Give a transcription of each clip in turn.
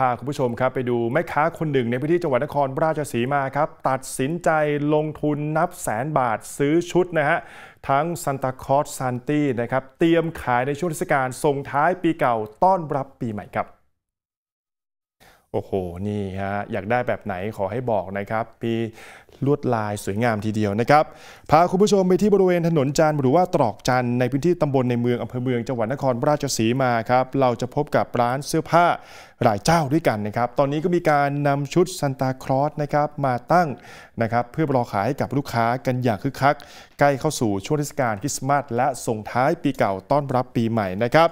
พาคุณผู้ชมครับไปดูแม่ค้าคนหนึ่งในพื้นที่จังหวัดนครราชสีมาครับ ตัดสินใจลงทุนนับแสนบาทซื้อชุดนะฮะ ทั้งซันตาคลอสซันตี้นะครับ เตรียมขายในช่วงเทศกาลส่งท้ายปีเก่าต้อนรับปีใหม่ครับ โอ้โห นี่ฮะ อยากได้แบบไหนขอให้บอกนะครับมีลวดลายสวยงามทีเดียวนะครับ พาคุณผู้ชมไปที่บริเวณถนนจันทร์หรือว่าตรอกจันทร์ในพื้นที่ตำบลในเมืองอำเภอเมืองจังหวัดนครราชสีมาครับ เราจะพบกับร้านเสื้อผ้าหลายเจ้าด้วยกันนะครับ ตอนนี้ก็มีการนำชุดซันตาคลอสนะครับมาตั้งนะครับเพื่อรอขายให้กับลูกค้ากันอย่างคึกคัก ใกล้เข้าสู่ช่วงเทศกาลคริสต์มาสและส่งท้ายปีเก่าต้อนรับปีใหม่นะครับ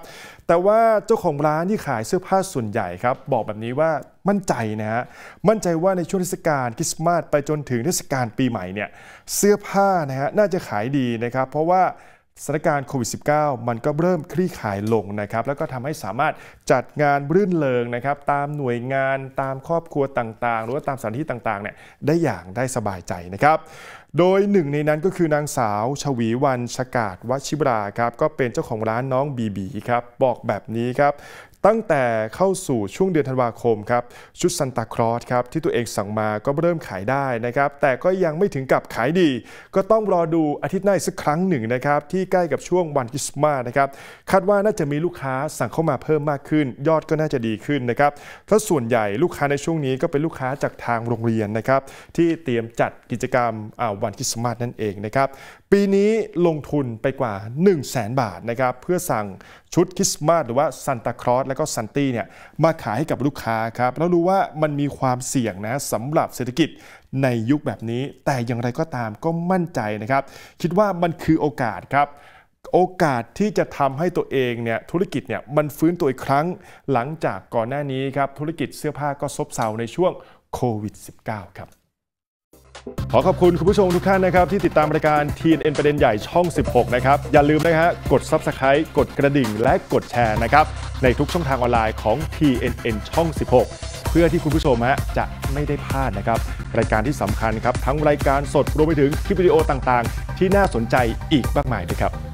แต่ว่าเจ้าของร้านที่ขายเสื้อผ้าส่วนใหญ่ครับ บอกแบบนี้ว่ามั่นใจนะฮะ มั่นใจว่าในช่วงเทศกาลคริสต์มาสไปจนถึงเทศกาลปีใหม่เนี่ยเสื้อผ้านะฮะน่าจะขายดีนะครับ เพราะว่า สถานการณ์โควิด -19 มันก็เริ่มคลี่คลายลงนะครับ แล้วก็ทำให้สามารถจัดงานรื่นเริงนะครับ ตามหน่วยงานตามครอบครัวต่างๆ หรือว่าตามสถานที่ต่างๆเนี่ยได้อย่างได้สบายใจนะครับ โดยหนึ่งในนั้นก็คือนางสาวชวีวันชกาดวชิบราครับ ก็เป็นเจ้าของร้านน้องบีบีครับ บอกแบบนี้ครับ ตั้งแต่เข้าสู่ช่วงเดือนธันวาคมครับชุดซันตาคลอสครับที่ตัวเองสั่งมาก็เริ่มขายได้นะครับแต่ก็ยังไม่ถึงกับขายดี ก็ต้องรอดูอาทิตย์หน้าสักครั้งหนึ่งนะครับที่ใกล้กับช่วงวันคริสต์มาสนะครับคาดว่าน่าจะมีลูกค้าสั่งเข้ามาเพิ่มมากขึ้น ยอดก็น่าจะดีขึ้นนะครับเพราะส่วนใหญ่ลูกค้าในช่วงนี้ก็เป็นลูกค้าจากทางโรงเรียนนะครับที่เตรียมจัดกิจกรรมวันคริสต์มาสนั่นเองนะครับปีนี้ลงทุนไปกว่า 1 0 0 0 0 0 บาทนะครับเพื่อสั่งชุดคริสต์มาสหรือว่าซันตาคลอสและก็ซันตี้เนี่ยมาขายให้กับลูกค้าครับแล้วรู้ว่ามันมีความเสี่ยงนะสำหรับเศรษฐกิจในยุคแบบนี้ แต่อย่างไรก็ตามก็มั่นใจนะครับ คิดว่ามันคือโอกาสครับโอกาสที่จะทำให้ตัวเองเนี่ยธุรกิจเนี่ยมันฟื้นตัวอีกครั้งหลังจากก่อนหน้านี้ครับธุรกิจเสื้อผ้าก็ซบเซาในช่วงโควิด -19 ครับ ขอขอบคุณคุณผู้ชมทุกท่านนะครับที่ติดตามรายการ TNN ประเด็นใหญ่ช่อง 16 นะครับ อย่าลืมนะฮะกด Subscribe กดกระดิ่งและกดแชร์นะครับ ในทุกช่องทางออนไลน์ของ TNN ช่อง 16 เพื่อที่คุณผู้ชมฮะจะไม่ได้พลาดนะครับ รายการที่สำคัญครับ ทั้งรายการสดรวมไปถึงคลิปวิดีโอต่างๆ ที่น่าสนใจอีกมากมายด้วยครับ